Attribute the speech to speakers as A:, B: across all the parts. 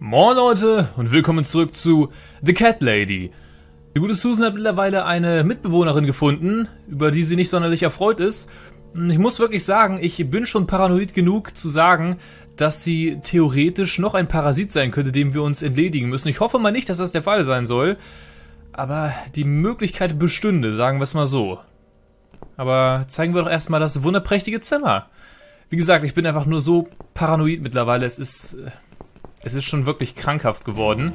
A: Moin Leute und willkommen zurück zu The Cat Lady. Die gute Susan hat mittlerweile eine Mitbewohnerin gefunden, über die sie nicht sonderlich erfreut ist. Ich muss wirklich sagen, ich bin schon paranoid genug zu sagen, dass sie theoretisch noch ein Parasit sein könnte, dem wir uns entledigen müssen. Ich hoffe mal nicht, dass das der Fall sein soll, aber die Möglichkeit bestünde, sagen wir es mal so. Aber zeigen wir doch erstmal das wunderprächtige Zimmer. Wie gesagt, ich bin einfach nur so paranoid mittlerweile, es ist... Es ist schon wirklich krankhaft geworden.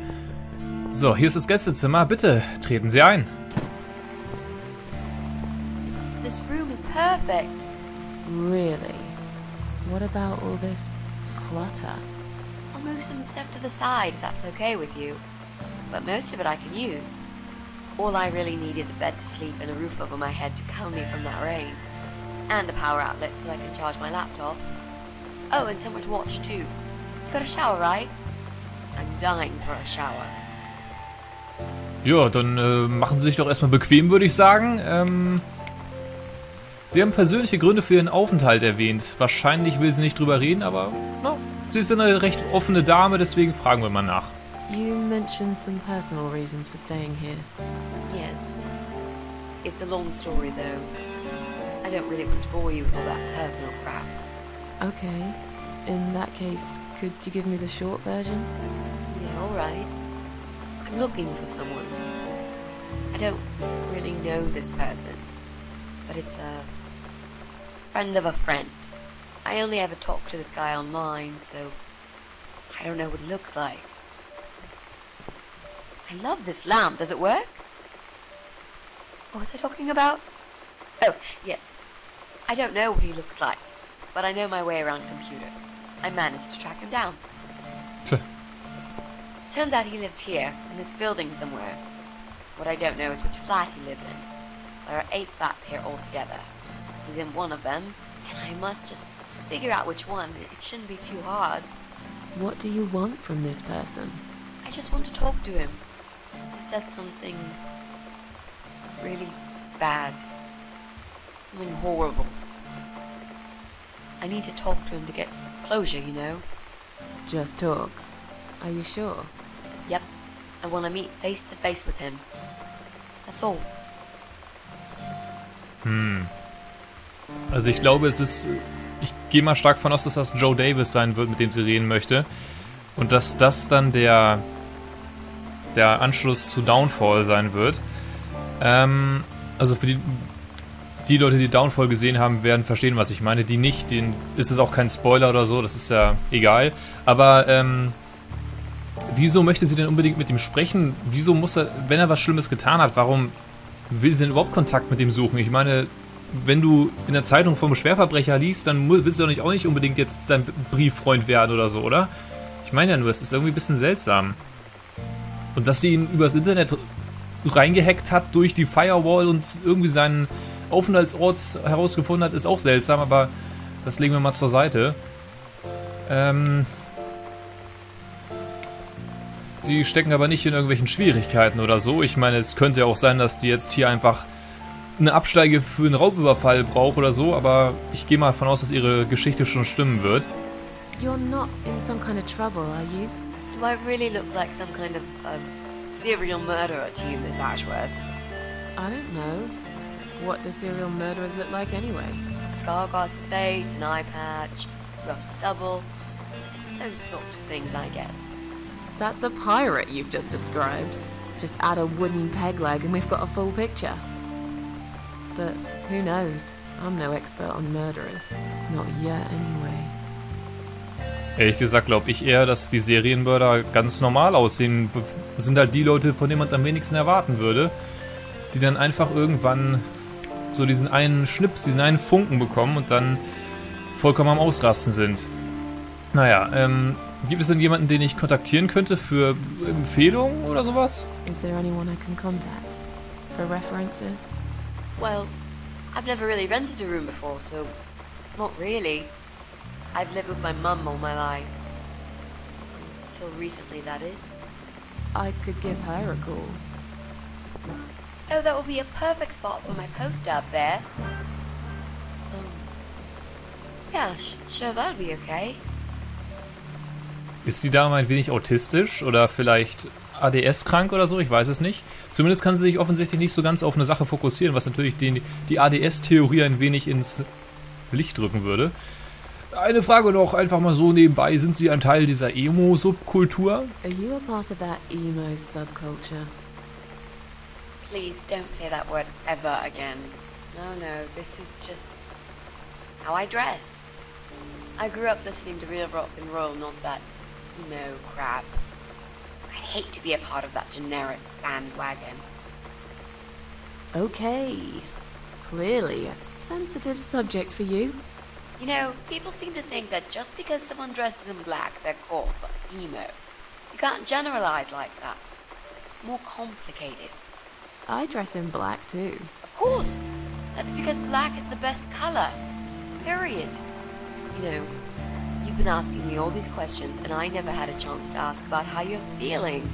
A: So, hier ist das Gästezimmer. Bitte, treten Sie ein.
B: This room is perfect.
C: Really? What about all this clutter?
B: I'll move some stuff to the side if that's okay with you. But most of it I can use. All I really need is a bed to sleep and a roof over my head to cover me from that rain. And a power outlet so I can charge my laptop. Oh, and somewhere to watch too. Got a shower, right? I'm dying for a shower.
A: Ja, dann äh, machen Sie sich doch erstmal bequem, würde ich sagen. Ähm, Sie haben persönliche Gründe für Ihren Aufenthalt erwähnt. Wahrscheinlich will sie nicht drüber reden, aber no, sie ist eine recht offene Dame, deswegen fragen wir mal nach.
C: You mentioned some personal reasons for staying here.
B: Yes. It's a long story though. I don't really want to bore you with all that personal crap.
C: Okay. In that case, could you give me the short version?
B: Yeah, alright. I'm looking for someone. I don't really know this person, but it's a friend of a friend. I only ever talk to this guy online, so I don't know what he looks like. I love this lamp. Does it work? What was I talking about? Oh, yes. I don't know what he looks like, but I know my way around computers. I managed to track him down. Turns out he lives here, in this building somewhere. What I don't know is which flat he lives in. There are eight flats here altogether. He's in one of them, and I must just figure out which one. It shouldn't be too hard.
C: What do you want from this person?
B: I just want to talk to him. He's done something really bad. Something horrible. I need to talk to him to get closure, you know?
C: Just talk. Are you sure?
B: Yep. I want to meet face to face with him. That's all.
A: Hm. Also ich glaube, es ist... Ich gehe mal stark von aus, dass das Joe Davis sein wird, mit dem sie reden möchte. Und dass das dann der, der Anschluss zu Downfall sein wird. Ähm, also für die, die Leute, die Downfall gesehen haben, werden verstehen, was ich meine. Die nicht, denen ist es auch kein Spoiler oder so, das ist ja egal. Aber ähm, wieso möchte sie denn unbedingt mit ihm sprechen? Wieso muss er, wenn er was Schlimmes getan hat, warum will sie denn überhaupt Kontakt mit ihm suchen? Ich meine, wenn du in der Zeitung vom Schwerverbrecher liest, dann willst du doch nicht, auch nicht unbedingt jetzt sein Brieffreund werden oder so, oder? Ich meine ja nur, es ist irgendwie ein bisschen seltsam. Und dass sie ihn übers Internet reingehackt hat durch die Firewall und irgendwie seinen Aufenthaltsort herausgefunden hat, ist auch seltsam, aber das legen wir mal zur Seite. Ähm... Sie stecken aber nicht in irgendwelchen Schwierigkeiten oder so. Ich meine, es könnte ja auch sein, dass die jetzt hier einfach eine Absteige für einen Raubüberfall braucht oder so, aber ich gehe mal davon aus, dass ihre Geschichte schon stimmen wird.
C: You're not in some kind of trouble, are you?
B: Do I really look like some kind of uh, serial murderer to you, Miss Ashworth?
C: I don't know. What do serial murderers look like anyway?
B: A scar across the face, an eye patch, rough stubble. Those sort of things, I guess.
C: That's a pirate you've just described. Just add a wooden peg leg and we've got a full picture. But who knows? I'm no expert on murderers. Not yet, anyway.
A: Ehrlich gesagt glaube ich eher, dass die Serienmörder ganz normal aussehen. Das sind halt die Leute, von denen man es am wenigsten erwarten würde. Die dann einfach irgendwann so diesen einen Schnips, diesen einen Funken bekommen und dann vollkommen am Ausrasten sind. Naja, ähm, gibt es denn jemanden, den ich kontaktieren könnte für Empfehlungen oder sowas?
C: Is there anyone I can contact? For references?
B: Well, I've never really rented a room before, so not really. I've lived with my mum all my life. Till recently, that is.
C: I could give her a call.
B: Oh, that would be a perfect spot for my poster up there. Um, yeah, sh- sure, that'd be okay.
A: Ist sie da mal ein wenig autistisch oder vielleicht ADS-krank oder so? Ich weiß es nicht. Zumindest kann sie sich offensichtlich nicht so ganz auf eine Sache fokussieren, was natürlich die, die ADS-Theorie ein wenig ins Licht drücken würde. Eine Frage noch einfach mal so nebenbei. Sind Sie ein Teil dieser Emo-Subkultur?
C: Are you a part of that emo subculture?
B: Please don't say that word ever again. No, no, this is just how I dress. I grew up listening to real rock and roll, not that emo crap. I hate to be a part of that generic bandwagon.
C: Okay. Clearly a sensitive subject for you.
B: You know, people seem to think that just because someone dresses in black, they're called emo. You can't generalize like that. It's more complicated.
C: I dress in black too.
B: Of course. That's because black is the best color. Period. You know, you've been asking me all these questions, and I never had a chance to ask about how you're feeling.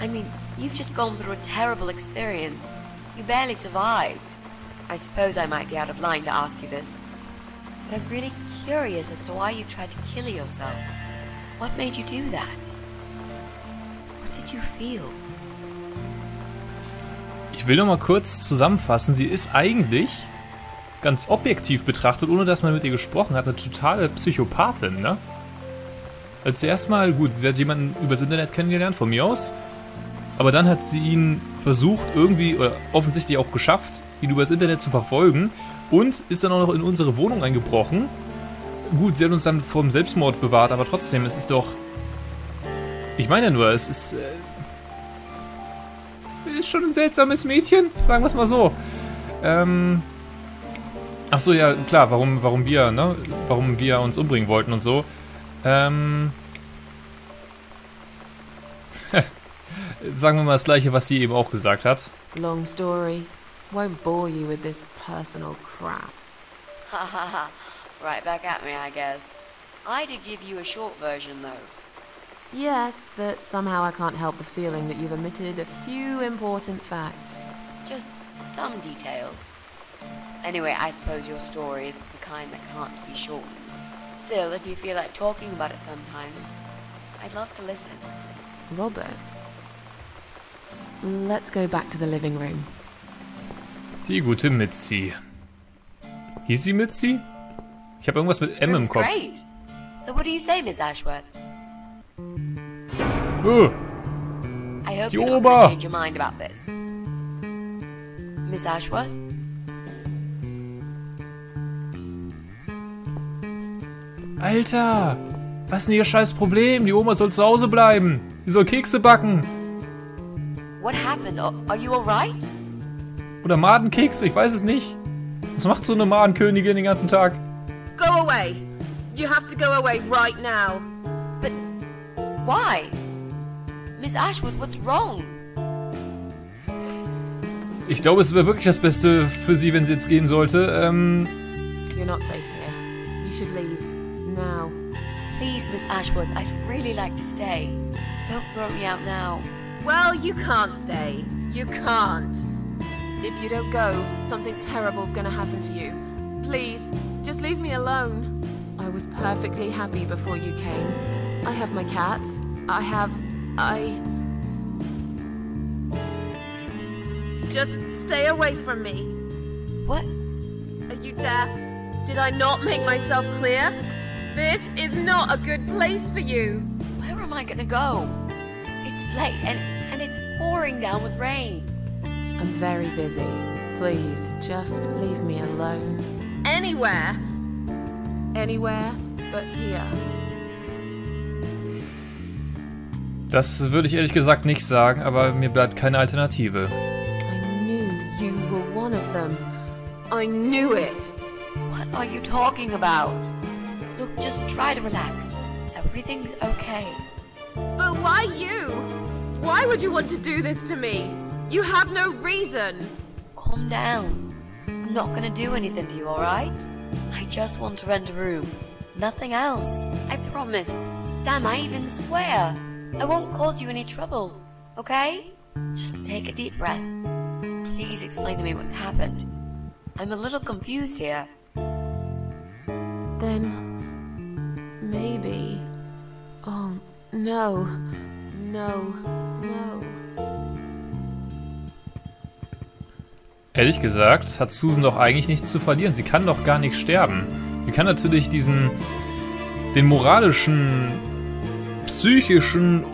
B: I mean, you've just gone through a terrible experience. You barely survived. I suppose I might be out of line to ask you this, but I'm really curious as to why you tried to kill yourself. What made you do that? What did you feel?
A: Ich will noch mal kurz zusammenfassen. Sie ist eigentlich ganz objektiv betrachtet, ohne dass man mit ihr gesprochen hat, eine totale Psychopathin, ne? Zuerst mal, gut, sie hat jemanden übers Internet kennengelernt, von mir aus. Aber dann hat sie ihn versucht, irgendwie, oder offensichtlich auch geschafft, ihn übers Internet zu verfolgen. Und ist dann auch noch in unsere Wohnung eingebrochen. Gut, sie hat uns dann vor dem Selbstmord bewahrt, aber trotzdem, es ist doch. Ich meine ja nur, es ist. Ist schon ein seltsames Mädchen, sagen wir es mal so. Ähm. Ach so, ja, klar, warum, warum wir, ne? Warum wir uns umbringen wollten und so. Ähm. Sagen wir mal das gleiche, was sie eben auch gesagt hat.
C: Long story. Won't bore you with this personal crap.
B: Ha ha ha. Right back at me, I guess. I did give you a short version, though.
C: Yes, but somehow I can't help the feeling that you've omitted a few important facts.
B: Just some details. Anyway, I suppose your story is the kind that can't be shortened. Still, if you feel like talking about it sometimes, I'd love to listen.
C: Robert. Let's go back to the living room.
A: Die gute Mitzi. Hieß sie Mitzi? Ich habe irgendwas mit M im
B: Room's
A: Kopf.
B: great. So what do you say, Miss Ashworth? I hope
A: Die Ober.
B: gonna change your mind about this. Miss Ashworth?
A: Alter! Was ist denn ihr scheiß Problem? Die Oma soll zu Hause bleiben. Die soll Kekse backen.
B: What happened? Are, are you alright?
A: Oder Madenkekse, ich weiß es nicht. Was macht so eine Madenkönigin den ganzen Tag?
C: Go away! You have to go away right now.
B: But why? Miss Ashworth, what's wrong?
A: Ich glaube, es wäre wirklich das Beste für sie, wenn sie jetzt gehen sollte. Ähm,
C: You're not safe here. You should leave. Now.
B: Please, Miss Ashworth, I'd really like to stay. Don't throw me out now.
C: Well, you can't stay. You can't. If you don't go, something terrible's gonna happen to you. Please, just leave me alone. I was perfectly happy before you came. I have my cats. I have. I. Just stay away from me.
B: What?
C: Are you deaf? Did I not make myself clear? This is not a good place for you.
B: Where am I gonna go? It's late and, and it's pouring down with rain.
C: I'm very busy. Please, just leave me alone. Anywhere. Anywhere but here.
A: Das würde ich ehrlich gesagt nicht sagen, aber mir bleibt keine Alternative.
C: I knew you were one of them. I knew it.
B: What are you talking about? Look, just try to relax. Everything's okay.
C: But why you? Why would you want to do this to me? You have no reason.
B: Calm down. I'm not gonna do anything to you, alright? I just want to rent a room. Nothing else. I promise. Damn, I even swear. I won't cause you any trouble. Okay? Just take a deep breath. Please explain to me what's happened. I'm a little confused here.
C: Then maybe. Oh No. No. No.
A: Ehrlich gesagt hat Susan doch eigentlich nichts zu verlieren. Sie kann doch gar nicht sterben. Sie kann natürlich diesen, den moralischen, psychischen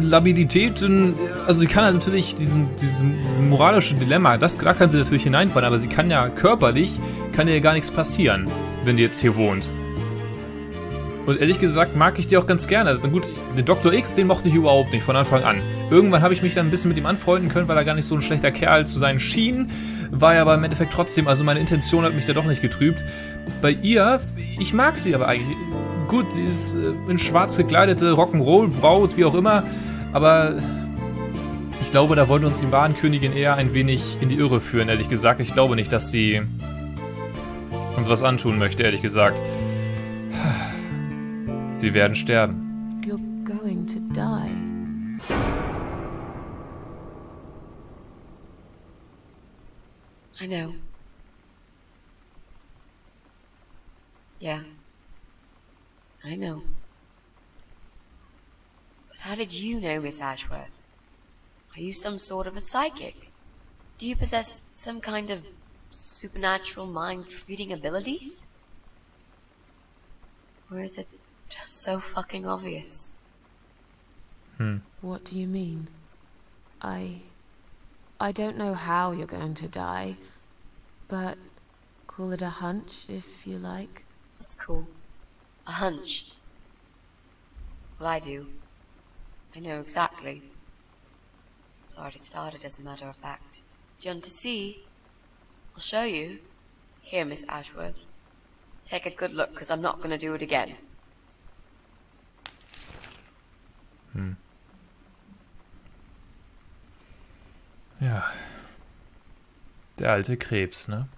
A: Labilitäten, also sie kann halt natürlich diesen, diesen, diesen moralische Dilemma, das, da kann sie natürlich hineinfallen, aber sie kann ja körperlich, kann ihr gar nichts passieren, wenn die jetzt hier wohnt. Und ehrlich gesagt mag ich die auch ganz gerne. Also gut, den Dr. X, den mochte ich überhaupt nicht von Anfang an. Irgendwann habe ich mich dann ein bisschen mit ihm anfreunden können, weil er gar nicht so ein schlechter Kerl zu sein schien. War ja aber im Endeffekt trotzdem, also meine Intention hat mich da doch nicht getrübt. Bei ihr, ich mag sie aber eigentlich. Gut, sie ist äh, in schwarz gekleidete Rock'n'Roll-Braut, wie auch immer. Aber ich glaube, da wollte uns die Bahnkönigin eher ein wenig in die Irre führen, ehrlich gesagt. Ich glaube nicht, dass sie uns was antun möchte, ehrlich gesagt. Sie werden sterben.
C: You're going to die.
B: I know. Yeah. I know. But how did you know, Miss Ashworth? Are you some sort of a psychic? Do you possess some kind of supernatural mind reading abilities? Or is it just so fucking obvious? Hmm.
C: What do you mean? I. I don't know how you're going to die, but call it a hunch if you like.
B: That's cool. A hunch. Well, I do. I know exactly. It's already started, as a matter of fact. Do you want to see? I'll show you. Here, Miss Ashworth. Take a good look, because I'm not going to do it again. Hmm.
A: Ja. Der alte Krebs, ne?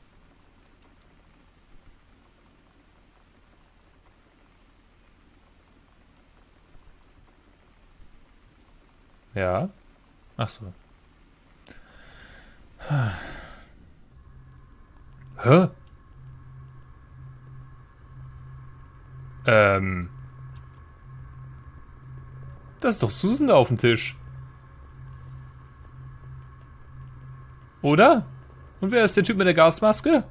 A: Ja. Ach so. Hä? Ähm. Das ist doch Susan da auf dem Tisch. Oder? Und wer ist der Typ mit der Gasmaske?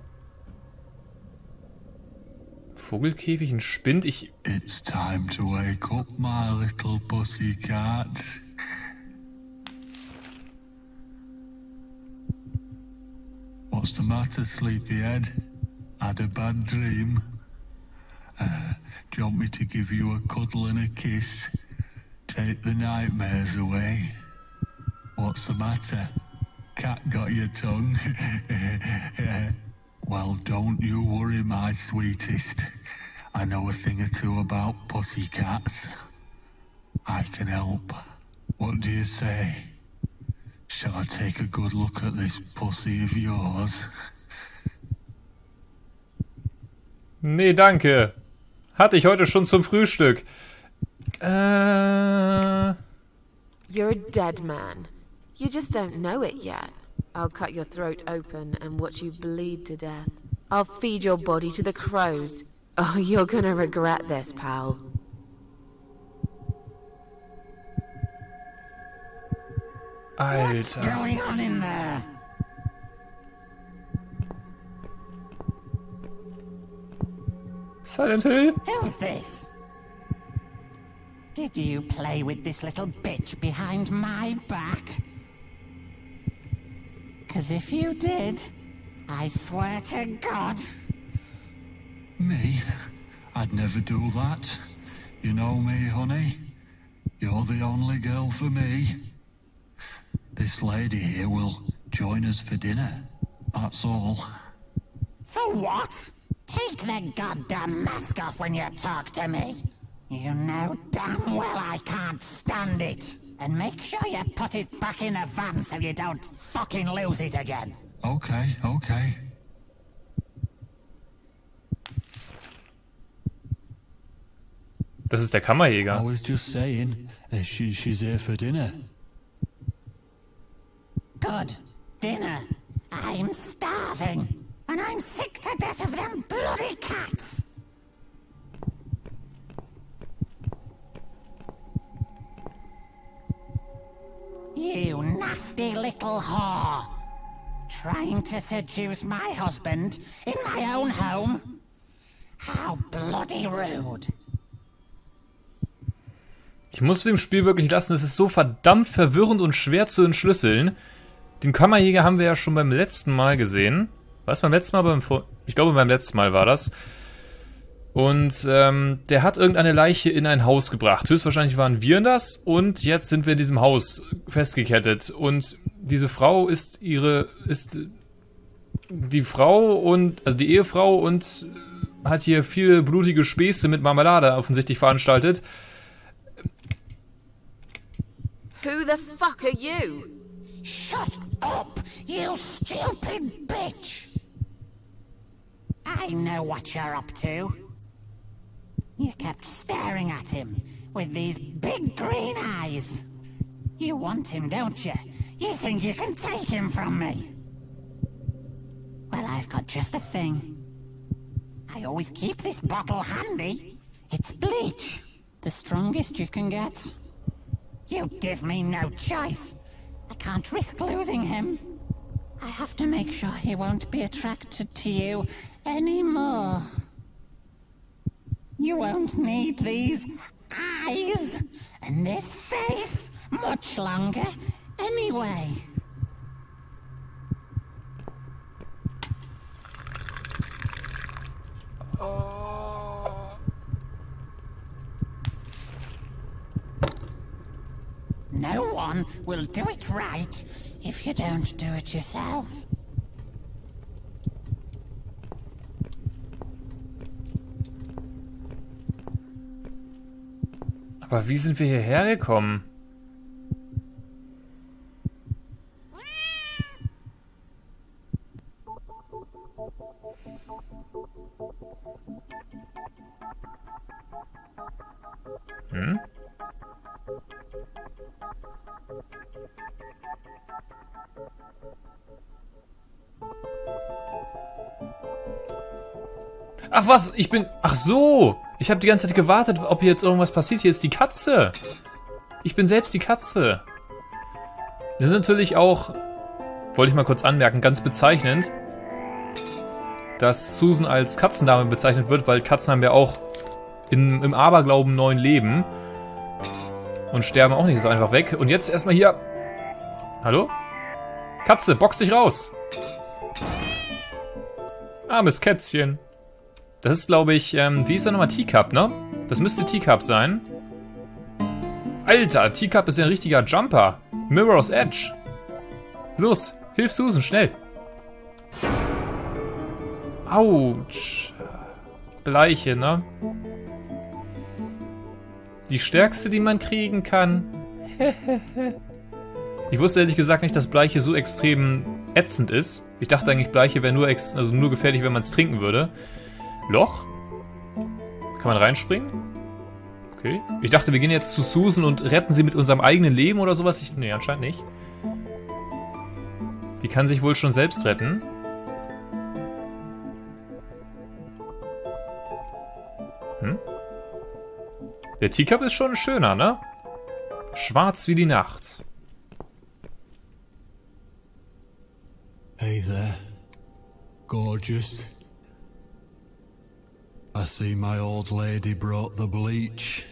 A: Vogelkäfig, ein Spind? Ich.
D: It's time to wake up, my little pussycat. The matter, sleepyhead? Had a bad dream? Uh, do you want me to give you a cuddle and a kiss? Take the nightmares away? What's the matter? Cat got your tongue? well, don't you worry, my sweetest. I know a thing or two about pussycats. I can help. What do you say? Shall I take a good look at this pussy of yours?
A: Nee, danke. Hatte ich heute schon zum Frühstück. Äh.
C: You're a dead man. You just don't know it yet. I'll cut your throat open and watch you bleed to death. I'll feed your body to the crows. Oh, you're gonna regret this, pal.
E: What's
A: Alter.
E: Uh, going on in there?
A: Silent Hill?
E: Who's this? Did you play with this little bitch behind my back? Cause if you did, I swear to God,
D: Me? I'd never do that. You know me, honey. You're the only girl for me. This lady here will join us for dinner. That's all.
E: for what? Take the goddamn mask off when you talk to me. You know damn well I can't stand it. And make sure you put it back in the van so you don't fucking lose it again.
D: Okay, okay.
A: Das ist der Kammerjäger.
D: I was just saying, uh, she, she's here for dinner.
E: Good. Dinner. I'm starving. And I'm sick to death of them bloody cats. you nasty little whore. Trying to seduce my husband in my own home? How bloody rude.
A: Ich muss dem Spiel wirklich lassen, es ist so verdammt verwirrend und schwer zu entschlüsseln. Den Kammerjäger haben wir ja schon beim letzten Mal gesehen. Was beim letzten Mal? Beim Vor ich glaube, beim letzten Mal war das. Und ähm, der hat irgendeine Leiche in ein Haus gebracht. Höchstwahrscheinlich waren wir das. Und jetzt sind wir in diesem Haus festgekettet. Und diese Frau ist ihre, ist die Frau und, also die Ehefrau und hat hier viele blutige Späße mit Marmelade offensichtlich veranstaltet.
C: Who the fuck are you?
E: Shut up, you stupid bitch! I know what you're up to. You kept staring at him with these big green eyes. You want him, don't you? You think you can take him from me? Well, I've got just the thing. I always keep this bottle handy. It's bleach, the strongest you can get. You give me no choice. I can't risk losing him. I have to make sure he won't be attracted to you anymore. You won't need these eyes and this face much longer anyway. No one will do it right if you don't do it yourself.
A: Aber wie sind wir hierher gekommen? Ach was, ich bin... Ach so! Ich habe die ganze Zeit gewartet, ob hier jetzt irgendwas passiert. Hier ist die Katze. Ich bin selbst die Katze. Das ist natürlich auch, wollte ich mal kurz anmerken, ganz bezeichnend, dass Susan als Katzendame bezeichnet wird, weil Katzen haben ja auch in, im Aberglauben neuen Leben und sterben auch nicht so einfach weg. Und jetzt erstmal hier... Hallo? Katze, box dich raus! Armes Kätzchen. Das ist, glaube ich, ähm, wie ist der nochmal? Teacup, ne? Das müsste Teacup sein. Alter, Teacup ist ein richtiger Jumper. Mirror's Edge. Los, hilf Susan, schnell. Autsch. Bleiche, ne? Die stärkste, die man kriegen kann. ich wusste ehrlich gesagt nicht, dass Bleiche so extrem ätzend ist. Ich dachte eigentlich, Bleiche wäre nur, also nur gefährlich, wenn man es trinken würde. Loch? Kann man reinspringen? Okay. Ich dachte, wir gehen jetzt zu Susan und retten sie mit unserem eigenen Leben oder sowas. Ich, nee, anscheinend nicht. Die kann sich wohl schon selbst retten. Hm? Der Teacup ist schon schöner, ne? Schwarz wie die Nacht.
D: Hey there. Gorgeous. I see my old lady brought the bleach.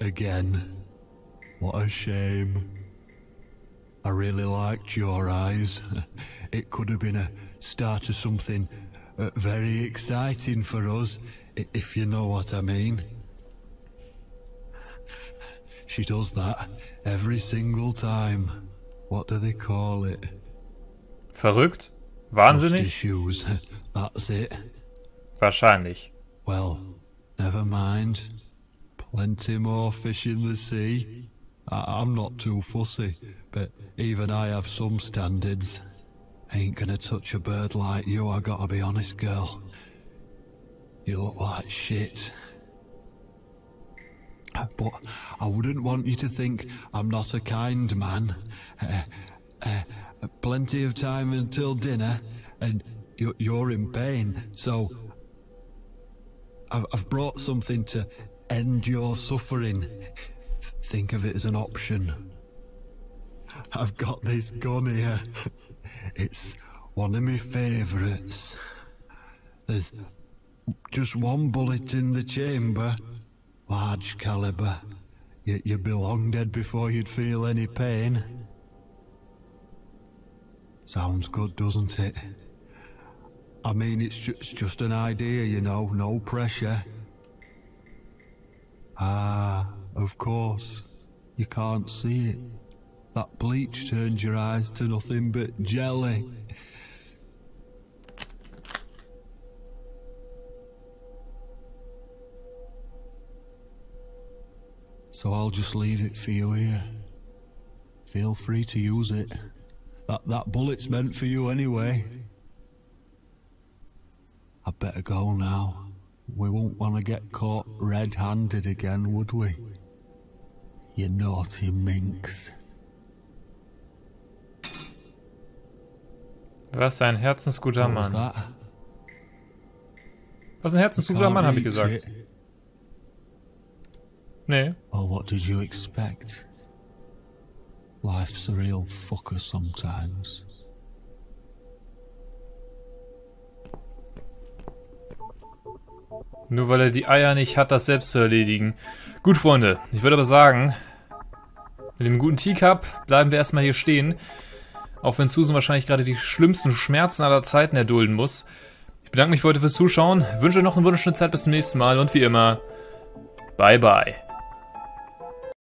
D: Again. What a shame. I really liked your eyes. It could have been a start of something uh, very exciting for us, if you know what I mean. She does that every single time. What do they call it?
A: Verrückt? Wahnsinnig?
D: issues. That's it.
A: Wahrscheinlich.
D: Well, never mind. Plenty more fish in the sea. I- I'm not too fussy, but even I have some standards. Ain't gonna touch a bird like you, I gotta be honest, girl. You look like shit. But I wouldn't want you to think I'm not a kind man. Uh, uh, plenty of time until dinner, and you're in pain, so I've, brought something to end your suffering. Think of it as an option. I've got this gun here. It's one of my favourites. There's just one bullet in the chamber, large caliber. Yet you'd be long dead before you'd feel any pain. Sounds good, doesn't it? I mean, it's, ju- it's just an idea, you know, no pressure. Ah, of course. You can't see it. That bleach turns your eyes to nothing but jelly. So I'll just leave it for you here. Feel free to use it. That that bullet's meant for you anyway. I'd better go now. We won't want to get caught red-handed again, would we? You naughty minx.
A: Was ein herzensguter Mann. Was ein herzensguter Mann, habe ich gesagt. Nee.
D: Well, what did you expect? Life's a real fucker sometimes.
A: Nur weil er die Eier nicht hat, das selbst zu erledigen. Gut, Freunde, ich würde aber sagen, mit dem guten Teacup bleiben wir erstmal hier stehen. Auch wenn Susan wahrscheinlich gerade die schlimmsten Schmerzen aller Zeiten erdulden muss. Ich bedanke mich heute fürs Zuschauen, wünsche noch eine wunderschöne Zeit bis zum nächsten Mal und wie immer, bye bye.